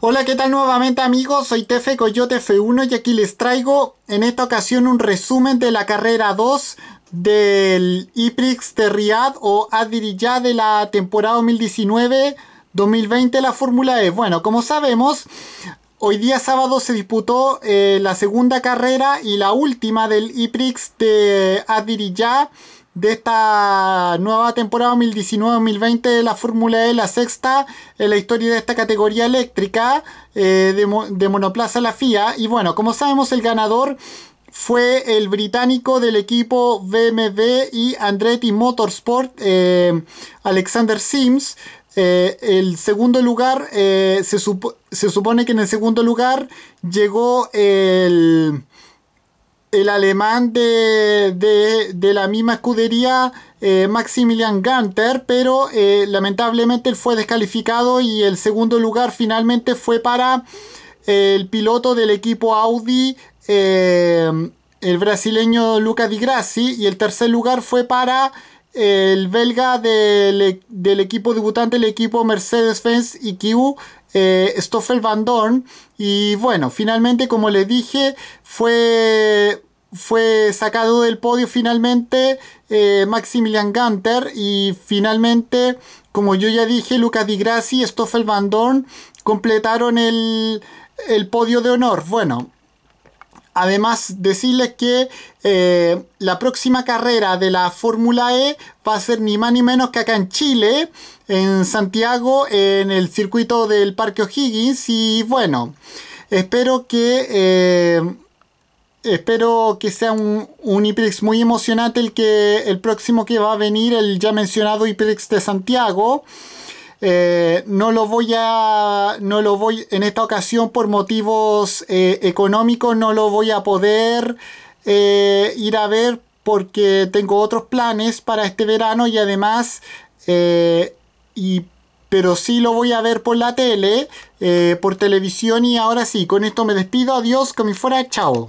Hola, ¿qué tal nuevamente amigos? Soy Tefe Coyote F1 y aquí les traigo en esta ocasión un resumen de la carrera 2 del IPRIX de Riyadh o Adiriyah de la temporada 2019-2020 de la Fórmula E. Bueno, como sabemos, hoy día sábado se disputó eh, la segunda carrera y la última del IPRIX de Adiriyah de esta nueva temporada 2019-2020 de la Fórmula E, la sexta en la historia de esta categoría eléctrica eh, de, monoplaza la FIA. Y bueno, como sabemos, el ganador fue el británico del equipo BMW y Andretti Motorsport, eh, Alexander Sims. Eh, el segundo lugar, se, se supone que en el segundo lugar llegó el el alemán de, de, la misma escudería, eh, Maximilian Ganter, pero eh, lamentablemente él fue descalificado y el segundo lugar finalmente fue para el piloto del equipo Audi, eh, el brasileño Luca Di Grassi, y el tercer lugar fue para el belga del, del equipo debutante, el equipo Mercedes-Benz IQ, Stoffel Van Dorn. Y bueno, finalmente, como les dije, fue fue sacado del podio finalmente eh, Maximilian Ganter y finalmente, como yo ya dije, Lucas Di Grassi y Stoffel Van Dorn completaron el, podio de honor. Bueno, además decirles que eh, la próxima carrera de la Fórmula E va a ser ni más ni menos que acá en Chile, en Santiago, en el circuito del Parque O'Higgins y bueno, espero que... Eh, espero que sea un, un muy emocionante el que el próximo que va a venir, el ya mencionado IPRIX de Santiago. Eh, no lo voy a no lo voy en esta ocasión por motivos eh, económicos no lo voy a poder eh, ir a ver porque tengo otros planes para este verano y además y pero sí lo voy a ver por la tele por televisión y ahora sí con esto me despido. Adiós como fuera chao